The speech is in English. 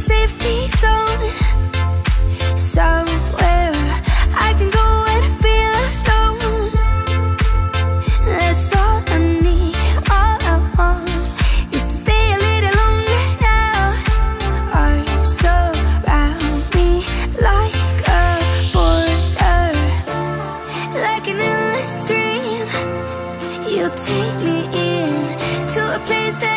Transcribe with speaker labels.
Speaker 1: safety zone. Somewhere I can go and feel That's all I need, all I want Is to stay a little longer now. Arms around me like a border Like an endless You'll take me in to a place that